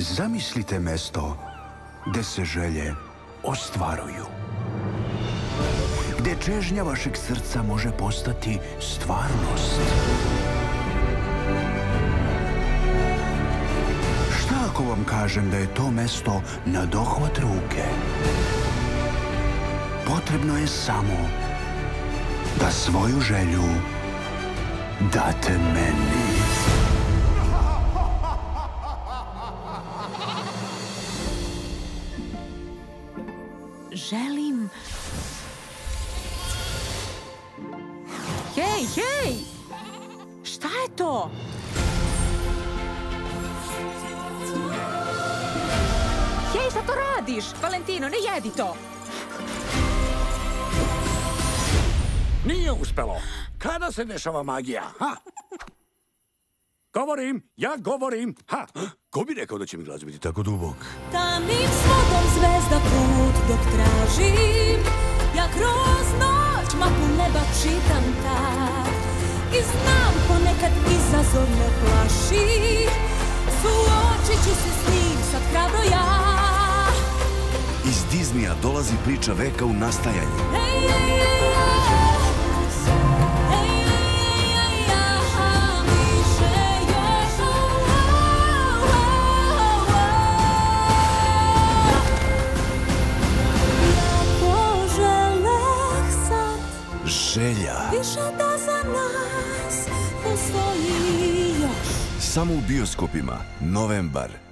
Zamislite mesto gde se želje ostvaruju. Gde čežnja vašeg srca može postati stvarnost. Šta ako vam kažem da je to mesto na dohvat ruke? Potrebno je samo da svoju želju date meni. Želim... Hej, hej! Šta je to? Hej, šta to radiš? Valentino, ne jedi to! Nije uspelo. Kada se dešava magija, ha? Govorim, ja govorim, ha? Ko bi rekao da će mi glas biti tako dubok? Put dok tražim Ja kroz noć mapu neba čitam tad I znam ponekad izazov me plaši Suočit ću se s njim sad hrabro ja Iz Disneya dolazi priča veka u nastajanju. Ej, ej, ej, ej. Želja. više da za nas postoji još Samo u bioskopima. Novembar.